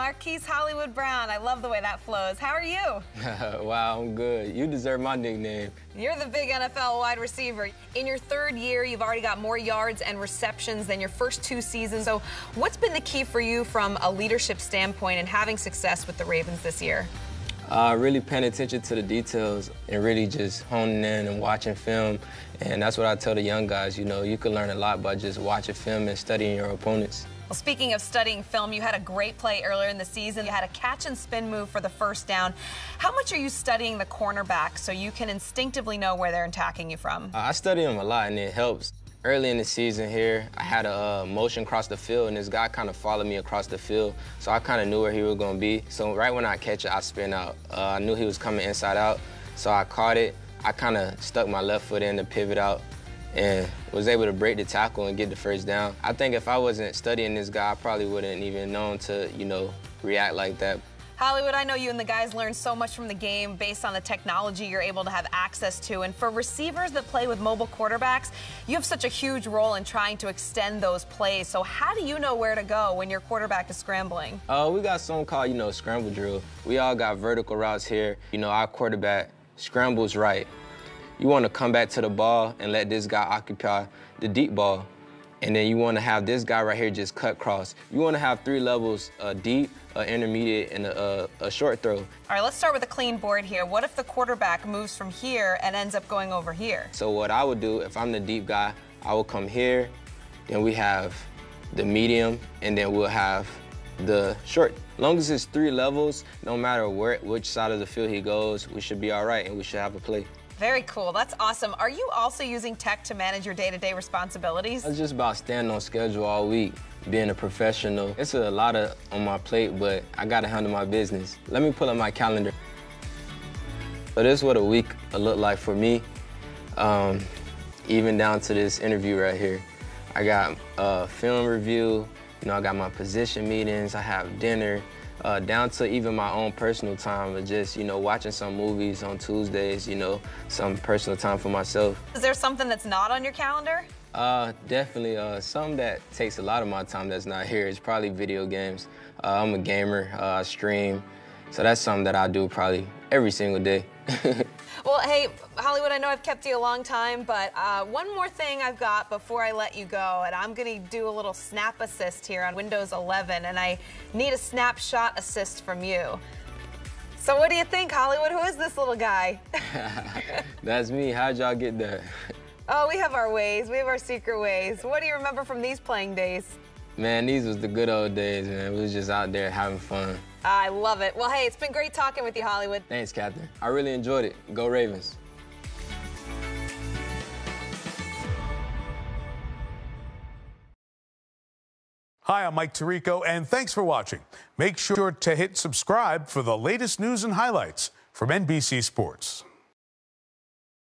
Marquise Hollywood Brown. I love the way that flows. How are you? wow, I'm good. You deserve my nickname. You're the big NFL wide receiver. In your third year, you've already got more yards and receptions than your first two seasons. So, what's been the key for you from a leadership standpoint and having success with the Ravens this year? Uh, really paying attention to the details and really just honing in and watching film. And that's what I tell the young guys, you know, you can learn a lot by just watching film and studying your opponents. Well, speaking of studying film, you had a great play earlier in the season. You had a catch and spin move for the first down. How much are you studying the cornerback so you can instinctively know where they're attacking you from? Uh, I study them a lot, and it helps. Early in the season here, I had a uh, motion across the field, and this guy kind of followed me across the field, so I kind of knew where he was going to be. So right when I catch it, I spin out. Uh, I knew he was coming inside out, so I caught it. I kind of stuck my left foot in to pivot out, and was able to break the tackle and get the first down. I think if I wasn't studying this guy, I probably wouldn't even known to, you know, react like that. Hollywood, I know you and the guys learned so much from the game based on the technology you're able to have access to. And for receivers that play with mobile quarterbacks, you have such a huge role in trying to extend those plays. So how do you know where to go when your quarterback is scrambling? Uh, we got something called, you know, scramble drill. We all got vertical routes here. You know, our quarterback scrambles right. You want to come back to the ball and let this guy occupy the deep ball. And then you want to have this guy right here just cut cross. You want to have three levels, uh, deep, uh, intermediate, and a, a, short throw. All right, let's start with a clean board here. What if the quarterback moves from here and ends up going over here? So what I would do, if I'm the deep guy, I will come here, then we have the medium, and then we'll have the short. Long as it's three levels, no matter where, which side of the field he goes, we should be all right, and we should have a play. Very cool. That's awesome. Are you also using tech to manage your day-to-day responsibilities? It's just about staying on schedule all week, being a professional. It's a lot of on my plate, but I got to handle my business. Let me pull up my calendar. So this is what a week looked like for me, um, even down to this interview right here. I got a film review, you know, I got my position meetings, I have dinner, uh, down to even my own personal time of just, you know, watching some movies on Tuesdays, you know, some personal time for myself. Is there something that's not on your calendar? Uh, definitely. Uh, something that takes a lot of my time that's not here is probably video games. Uh, I'm a gamer. Uh, I stream. So that's something that I do probably every single day. hey, Hollywood, I know I've kept you a long time, but uh, one more thing I've got before I let you go, and I'm going to do a little snap assist here on Windows 11, and I need a snapshot assist from you. So what do you think, Hollywood? Who is this little guy? That's me. How'd y'all get that? Oh, we have our ways. We have our secret ways. What do you remember from these playing days? Man, these was the good old days, man. We was just out there having fun. I love it. Well, hey, it's been great talking with you, Hollywood. Thanks, Kathryn. I really enjoyed it. Go Ravens. Hi, I'm Mike Tirico, and thanks for watching. Make sure to hit subscribe for the latest news and highlights from NBC Sports.